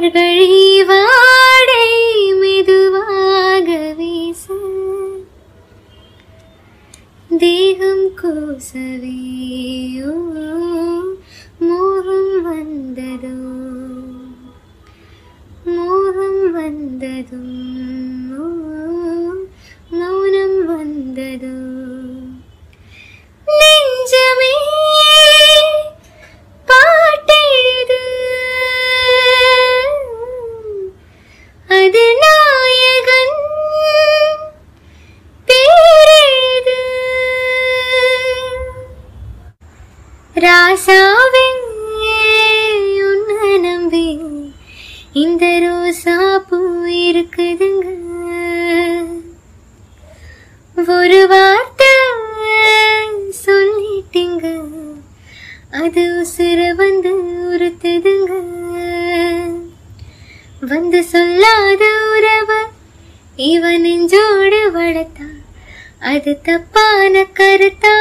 மார்கழி வாடை மெதுவாக வீச. தேகம் கூசவே மோகம் வந்ததோ? மோகம் வந்ததும் மௌனம் வந்ததோ? ராசாவே உன்னை நம்பி இந்த ரோசா பூ இருக்குதுங்க. ஒரு வார்த்தை சொல்லிட்டீங்க. அது உசுர வந்து உறுத்துதுங்க. வந்து சொல்லாத உறவ இவன் நெஞ்சோடு வளர்த்தா. அது தப்பான கருத்தா.